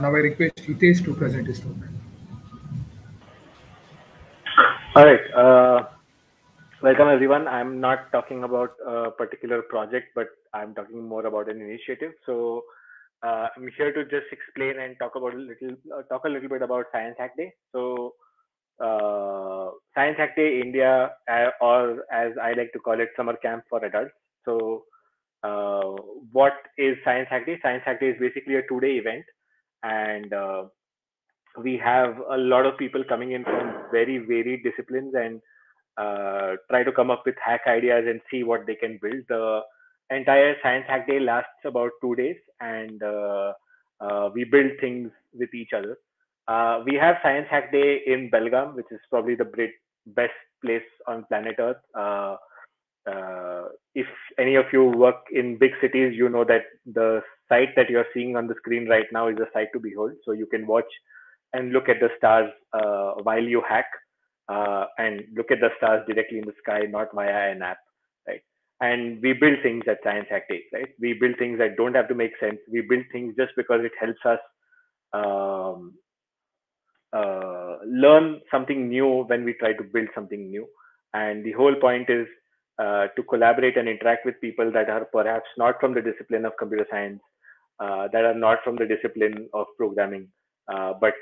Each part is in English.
now I request Hitesh to present his talk. All right. Uh, welcome, everyone. I'm not talking about a particular project, but I'm talking more about an initiative. So uh, I'm here to just explain and talk about a little, uh, talk a little bit about Science Hack Day. So uh, Science Hack Day India, uh, or as I like to call it, summer camp for adults. So uh, what is Science Hack Day? Science Hack Day is basically a two-day event, and uh, we have a lot of people coming in from very varied disciplines and uh, try to come up with hack ideas and see what they can build. The entire Science Hack Day lasts about two days, and uh, uh, we build things with each other. Uh, we have Science Hack Day in Belgaum, which is probably the best place on planet Earth. Uh, if any of you work in big cities, you know that the site that you're seeing on the screen right now is a sight to behold. So you can watch and look at the stars uh, while you hack uh, and look at the stars directly in the sky, not via an app, right? And we build things at Science Hack Day, right? We build things that don't have to make sense. We build things just because it helps us um, uh, learn something new when we try to build something new. And the whole point is uh, to collaborate and interact with people that are perhaps not from the discipline of computer science, uh, that are not from the discipline of programming, uh, but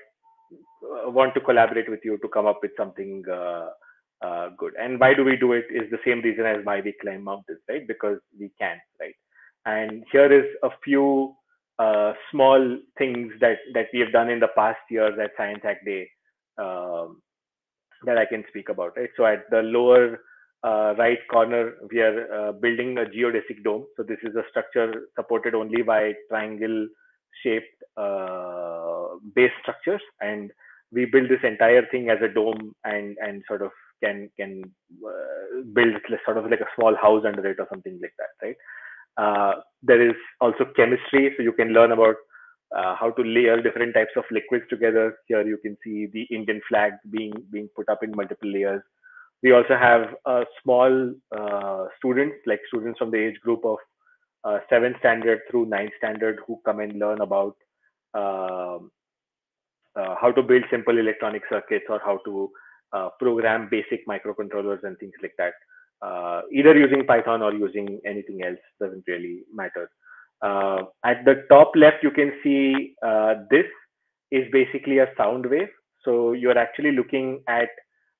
uh, want to collaborate with you to come up with something uh, good. And why do we do it? Is the same reason as why we climb mountains, right? Because we can, right? And here is a few small things that that we have done in the past years at Science Hack Day um, that I can speak about, right? So at the lower uh, right corner, we are uh, building a geodesic dome. So this is a structure supported only by triangle shaped base structures. And we build this entire thing as a dome and and sort of can can uh, build sort of like a small house under it or something like that right? Uh, there is also chemistry. So you can learn about uh, how to layer different types of liquids together. Here you can see the indian flag being being put up in multiple layers we also have a small uh, students like students from the age group of uh, 7th standard through 9th standard who come and learn about um, uh, how to build simple electronic circuits or how to uh, program basic microcontrollers and things like that. Uh, either using Python or using anything else doesn't really matter. Uh, at the top left, you can see this is basically a sound wave. So you're actually looking at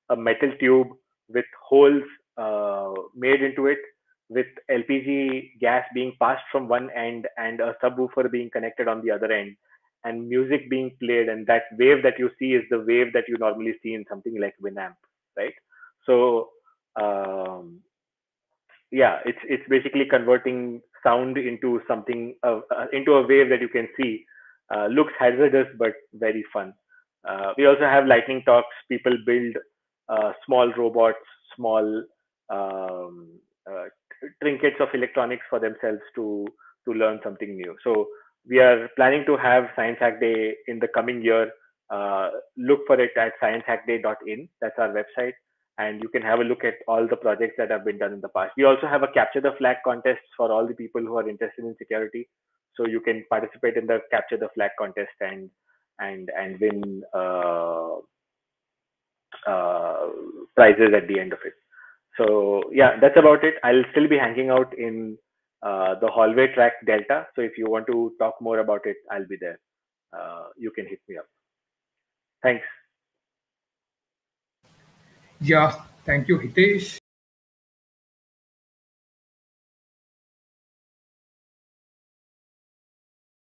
a metal tube with holes uh, made into it with LPG gas being passed from one end and a subwoofer being connected on the other end and music being played and that wave that you see is the wave that you normally see in something like winamp right? So um, yeah it's it's basically converting sound into something uh, uh, into a wave that you can see. Uh, looks hazardous but very fun. Uh, we also have lightning talks. People build small robots small um, uh, trinkets of electronics for themselves to to learn something new so we are planning to have Science Hack Day in the coming year. Uh, look for it at sciencehackday.in. That's our website. And you can have a look at all the projects that have been done in the past. We also have a capture the flag contest for all the people who are interested in security. So you can participate in the capture the flag contest and and and win uh, uh, prizes at the end of it. So yeah, that's about it. I'll still be hanging out in uh, the hallway track delta. So if you want to talk more about it, I'll be there. Uh, you can hit me up. Thanks. Yeah, thank you, Hitesh.